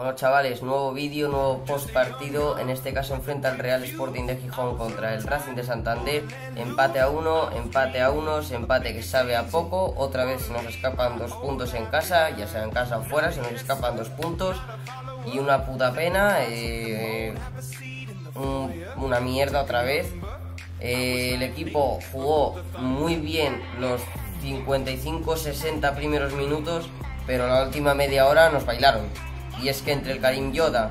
Bueno chavales, nuevo vídeo, nuevo post partido, en este caso enfrenta al Real Sporting de Gijón contra el Racing de Santander, empate a uno, empate a unos, empate que sabe a poco, otra vez se nos escapan dos puntos en casa, ya sea en casa o fuera, se nos escapan dos puntos. Y una puta pena, eh, una mierda otra vez. Eh, el equipo jugó muy bien los 55-60 primeros minutos, pero la última media hora nos bailaron y es que entre el Karim Yoda,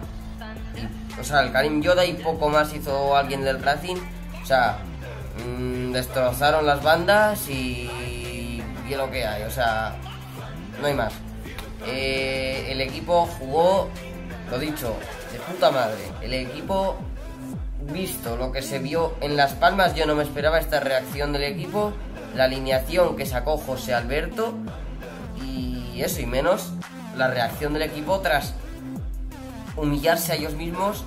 y, o sea, el Karim Yoda y poco más hizo alguien del Racing, o sea, mmm, destrozaron las bandas y, y lo que hay, o sea, no hay más. Eh, el equipo jugó, lo dicho, de puta madre. El equipo, visto lo que se vio en Las Palmas, yo no me esperaba esta reacción del equipo. La alineación que sacó José Alberto y eso y menos la reacción del equipo tras humillarse a ellos mismos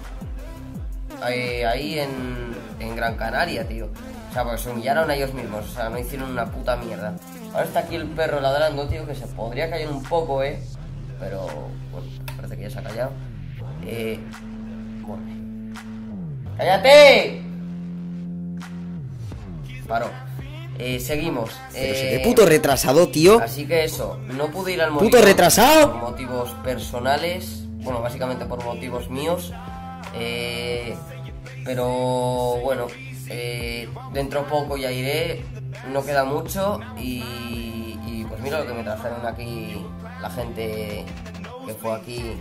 eh, ahí en, en, Gran Canaria, tío. O sea, pues se humillaron a ellos mismos, o sea, no hicieron una puta mierda. Ahora está aquí el perro ladrando, tío, que se podría callar un poco, ¿eh? Pero, bueno, parece que ya se ha callado. Eh, bueno. ¡Cállate! Paró. Eh, seguimos. Eh, puto retrasado, tío. Así que eso, no pude ir al ¡Puto retrasado! Por motivos personales. Bueno, básicamente por motivos míos. Eh, pero bueno, eh, dentro poco ya iré. No queda mucho. Y, y pues mira lo que me trajeron aquí la gente que fue aquí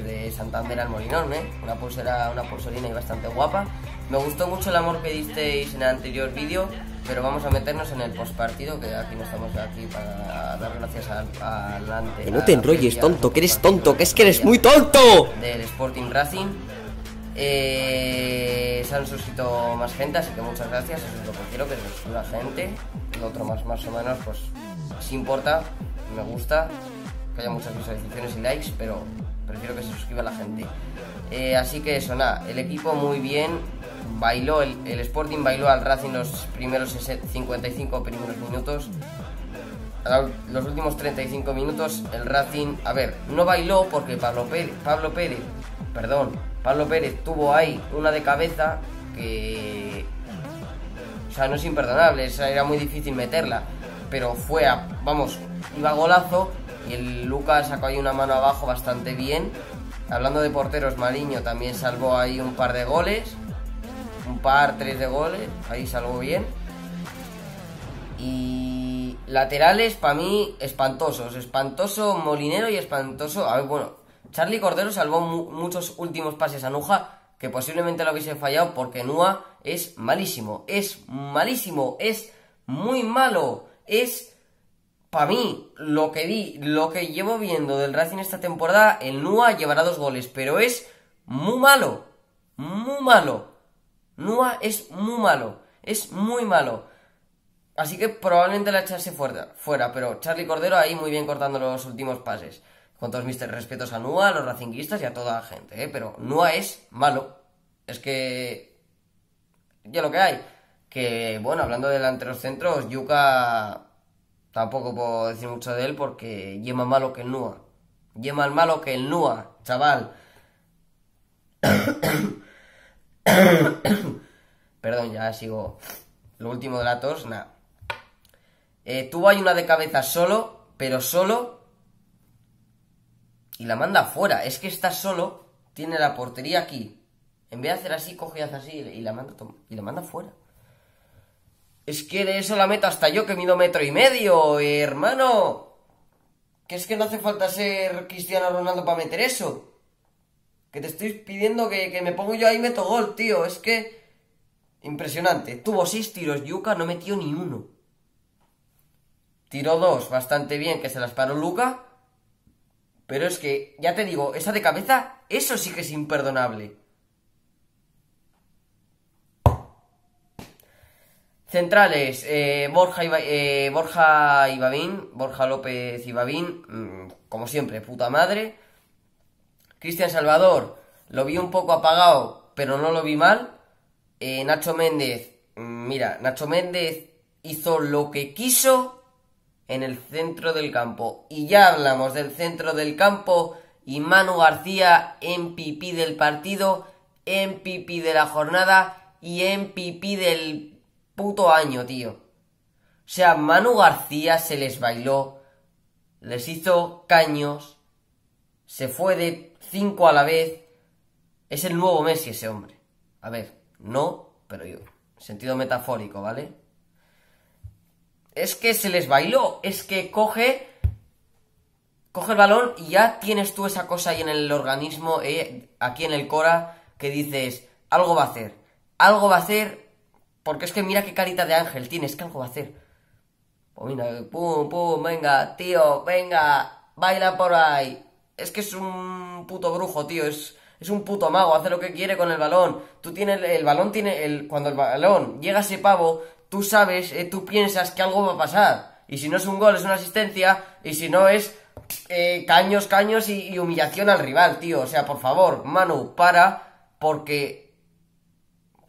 de Santander al Molinón, ¿eh? Una pulsera, una pulserina y bastante guapa. Me gustó mucho el amor que disteis en el anterior vídeo, pero vamos a meternos en el postpartido, que aquí no estamos aquí para dar gracias al, ante. Que no te enrolles, tonto, que eres tonto, que es que eres muy tonto. Del Sporting Racing. Eh, se han suscrito más gente, así que muchas gracias. Eso es lo que quiero, que se la gente. Lo otro más, más o menos, pues si importa, me gusta que haya muchas visualizaciones y likes, pero prefiero que se suscriba la gente. Eh, así que eso, nada, el equipo muy bien, bailó, el, el, Sporting bailó al Racing los primeros 55 primeros minutos. Los últimos 35 minutos el Racing, a ver, no bailó porque Pablo Pérez, Pablo Pérez, perdón, Pablo Pérez tuvo ahí una de cabeza que, o sea, no es imperdonable, era muy difícil meterla, pero fue a, vamos, iba a golazo el Lucas sacó ahí una mano abajo bastante bien. Hablando de porteros, Mariño también salvó ahí un par de goles. Un par, tres de goles. Ahí salvó bien. Y laterales, para mí, espantosos. Espantoso Molinero y espantoso... A ver, bueno, Charlie Cordero salvó mu muchos últimos pases a Nuja que posiblemente lo hubiese fallado porque Nua es malísimo. Es malísimo. Es muy malo. Es para mí, lo que vi, lo que llevo viendo del Racing esta temporada, el Nua llevará dos goles, pero es muy malo. Muy malo. Nua es muy malo. Es muy malo. Así que probablemente la echase fuera, fuera, pero Charlie Cordero ahí muy bien cortando los últimos pases. Con todos mis respetos a Nua, a los racinguistas y a toda la gente, ¿eh? Pero Nua es malo. Es que... Ya lo que hay. Que, bueno, hablando de delanteros centros, Yuka Tampoco puedo decir mucho de él porque lleva malo que el Nua. Lleva más malo que el Nua, chaval. Perdón, ya sigo. Lo último de la tos, nada. Eh, tuvo una de cabeza solo, pero solo. Y la manda afuera. Es que está solo, tiene la portería aquí. En vez de hacer así, coge y hace así y la manda, y la manda fuera. Es que eso la meto hasta yo que mido metro y medio, hermano. Que es que no hace falta ser Cristiano Ronaldo para meter eso. Que te estoy pidiendo que, me pongo yo ahí y meto gol, tío. Es que... Impresionante. Tuvo seis tiros, Yuka no metió ni uno. Tiró dos, bastante bien, que se las paró Luca. Pero es que, ya te digo, esa de cabeza, eso sí que es imperdonable. Centrales, eh, Borja, Iba, eh, Borja Ibabín, Borja López Ibabín, mmm, como siempre, puta madre. Cristian Salvador, lo vi un poco apagado, pero no lo vi mal. Eh, Nacho Méndez, mmm, mira, Nacho Méndez hizo lo que quiso en el centro del campo. Y ya hablamos del centro del campo y Manu García MVP del partido, MVP de la jornada y MVP del puto año, tío. O sea, Manu García se les bailó, les hizo caños, se fue de cinco a la vez. Es el nuevo Messi ese hombre. A ver, no, pero yo. Sentido metafórico, ¿vale? Es que se les bailó. Es que coge. Coge el balón y ya tienes tú esa cosa ahí en el organismo, eh, aquí en el Cora, que dices, algo va a hacer. Algo va a hacer. Porque es que mira qué carita de ángel tienes, que algo va a hacer. Pues mira, pum, pum, venga, tío, venga, baila por ahí. Es que es un puto brujo, tío, es, es un puto mago, hace lo que quiere con el balón. Tú tienes, el balón tiene, el, cuando el balón llega a ese pavo, tú sabes, eh, tú piensas que algo va a pasar. Y si no es un gol, es una asistencia, y si no es eh, caños, caños y, y humillación al rival, tío. O sea, por favor, Manu, para, porque...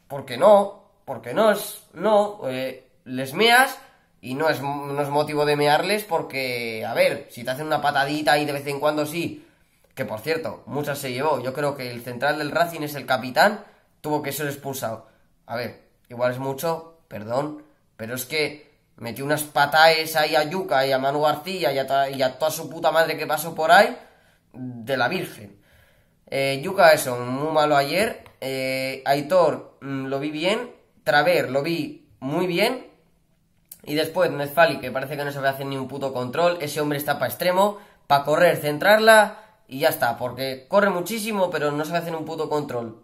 Porque no, porque no es... No, eh, les meas y no es, no es motivo de mearles porque, a ver, si te hacen una patadita y de vez en cuando sí, que por cierto, muchas se llevó. Yo creo que el central del Racing es el capitán, tuvo que ser expulsado. A ver, igual es mucho, perdón, pero es que metió unas pataes ahí a Yuca y a Manu García y a, y a toda su puta madre que pasó por ahí, de la Virgen. Eh, Yuca, eso, muy malo ayer. Eh, Aitor, mmm, lo vi bien. Traver, lo vi muy bien. Y después Nezfali, que parece que no se va hacer ni un puto control. Ese hombre está para extremo, para correr, centrarla y ya está. Porque corre muchísimo, pero no sabe hacer un puto control.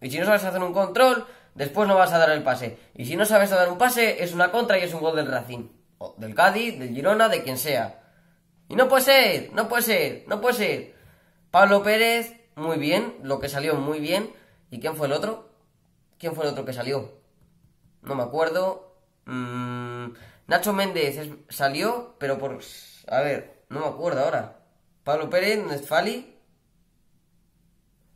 Y si no sabes hacer un control, después no vas a dar el pase. Y si no sabes dar un pase, es una contra y es un gol del Racing. O del Cádiz, del Girona, de quien sea. Y no puede ser, no puede ser, no puede ser. Pablo Pérez, muy bien, lo que salió muy bien. ¿Y quién fue el otro? ¿Quién fue el otro que salió? No me acuerdo. Mm, Nacho Méndez salió, pero por... A ver, no me acuerdo ahora. Pablo Pérez, Nestfali.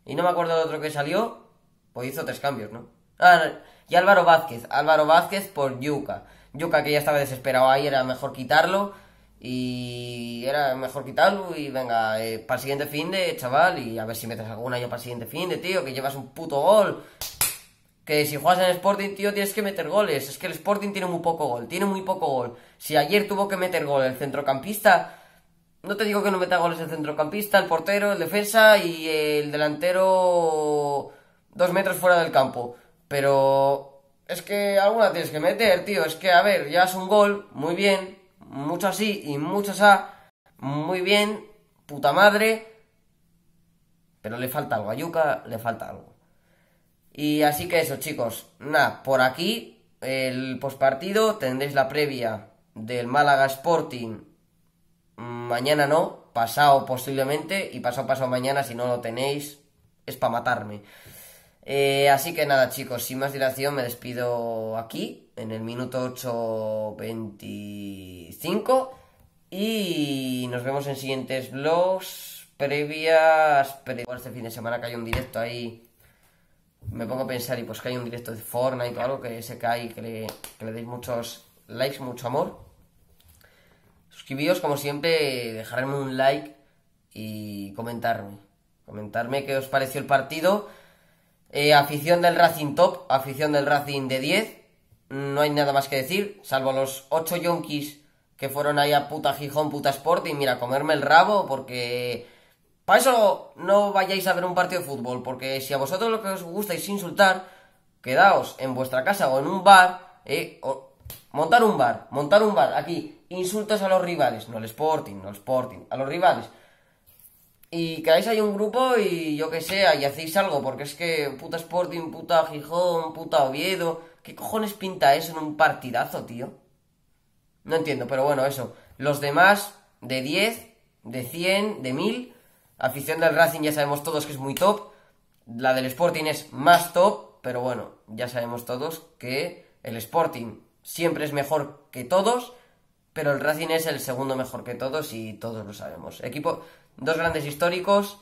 Y no me acuerdo del otro que salió. Pues hizo tres cambios, ¿no? Ah, y Álvaro Vázquez. Álvaro Vázquez por Yuca. Yuca que ya estaba desesperado ahí, era mejor quitarlo. Y era mejor quitarlo y venga, eh, para el siguiente fin de, chaval, y a ver si metes alguna yo para el siguiente fin de, tío, que llevas un puto gol. Que si juegas en Sporting, tío, tienes que meter goles. Es que el Sporting tiene muy poco gol, tiene muy poco gol. Si ayer tuvo que meter gol el centrocampista, no te digo que no meta goles el centrocampista, el portero, el defensa y el delantero dos metros fuera del campo. Pero es que alguna tienes que meter, tío. Es que, a ver, llevas un gol, muy bien, mucho así y muchos a, muy bien, puta madre. Pero le falta algo, a Yuca le falta algo. Y así que eso, chicos. Nada, por aquí el postpartido tendréis la previa del Málaga Sporting. Mañana no, pasado posiblemente. Y pasado pasado mañana, si no lo tenéis, es para matarme. Eh, así que nada, chicos, sin más dilación me despido aquí, en el minuto 8.25. Y nos vemos en siguientes vlogs, previas. Pre este fin de semana que hay un directo ahí me pongo a pensar y pues que hay un directo de Fortnite o algo que se cae y que le, que le deis muchos likes, mucho amor. Suscribíos como siempre, dejarme un like y comentarme. Comentarme qué os pareció el partido. Eh, afición del Racing top, afición del Racing de 10. No hay nada más que decir, salvo los 8 yonkis que fueron ahí a puta Gijón, puta Sporting. Mira, comerme el rabo porque para eso no vayáis a ver un partido de fútbol, porque si a vosotros lo que os gusta es insultar, quedaos en vuestra casa o en un bar, eh, montar un bar, montar un bar, aquí, insultos a los rivales, no al Sporting, no al Sporting, a los rivales. Y quedáis ahí un grupo y yo que sé, y hacéis algo, porque es que puta Sporting, puta Gijón, puta Oviedo, ¿qué cojones pinta eso en un partidazo, tío? No entiendo, pero bueno, eso. Los demás, de 10, de 100, de 1000 Afición del Racing ya sabemos todos que es muy top. La del Sporting es más top, pero bueno, ya sabemos todos que el Sporting siempre es mejor que todos, pero el Racing es el segundo mejor que todos y todos lo sabemos. Equipo, dos grandes históricos.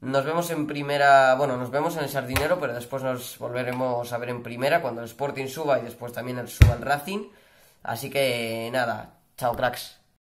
Nos vemos en primera, bueno, nos vemos en el Sardinero, pero después nos volveremos a ver en primera cuando el Sporting suba y después también el suba el Racing. Así que nada, chao cracks.